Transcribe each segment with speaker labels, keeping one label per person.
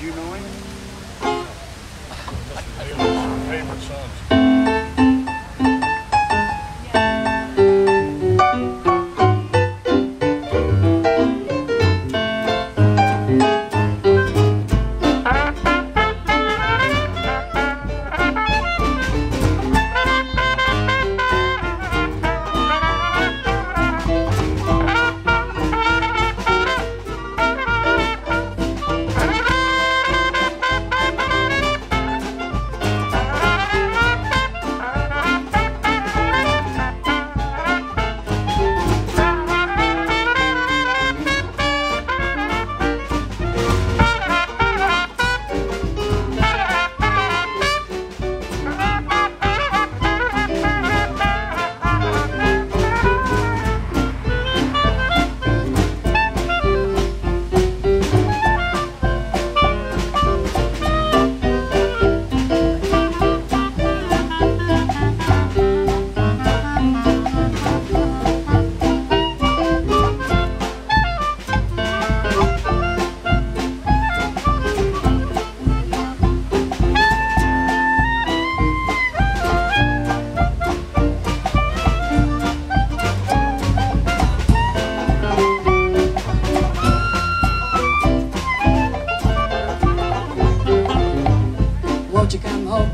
Speaker 1: Do you know him?
Speaker 2: Of favorite sons.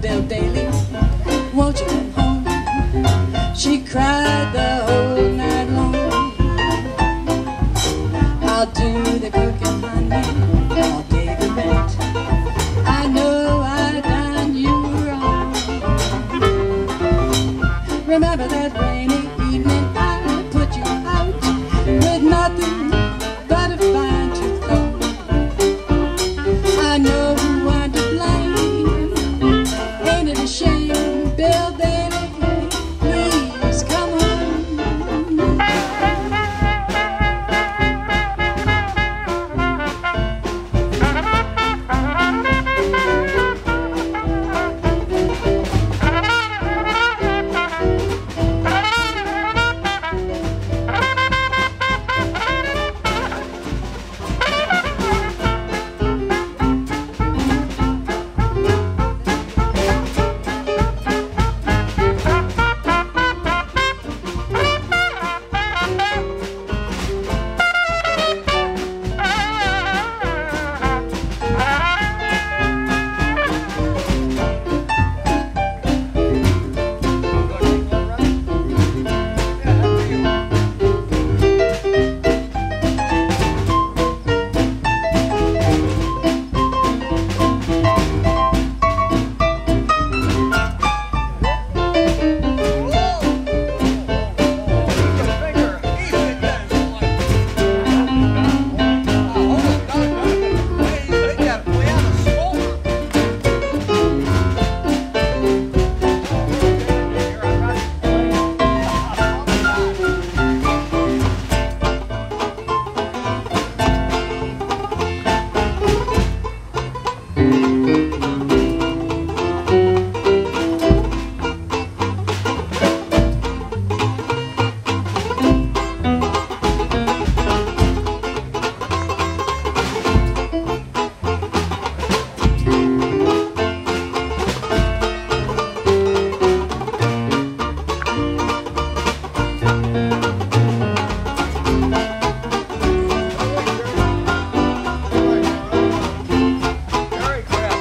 Speaker 3: Bill Bailey, won't you come home? She cried the whole night long. I'll do the cooking, honey. build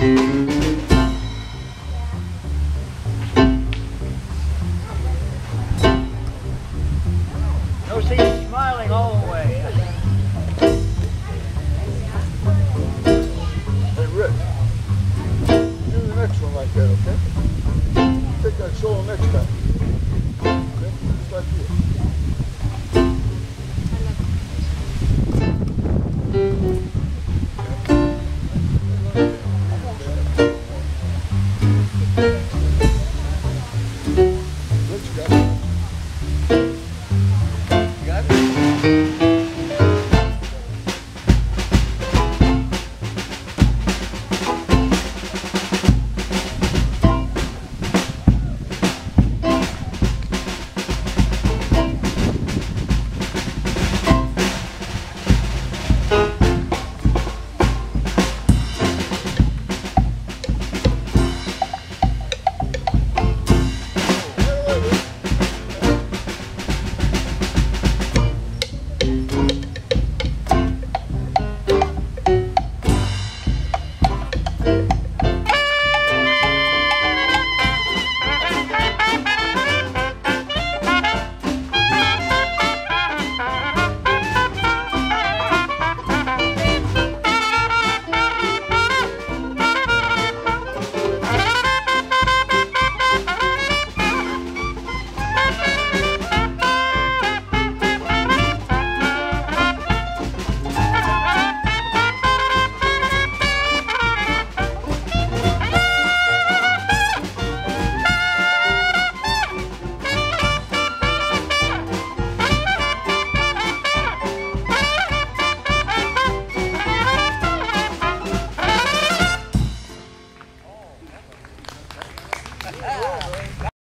Speaker 3: Thank you.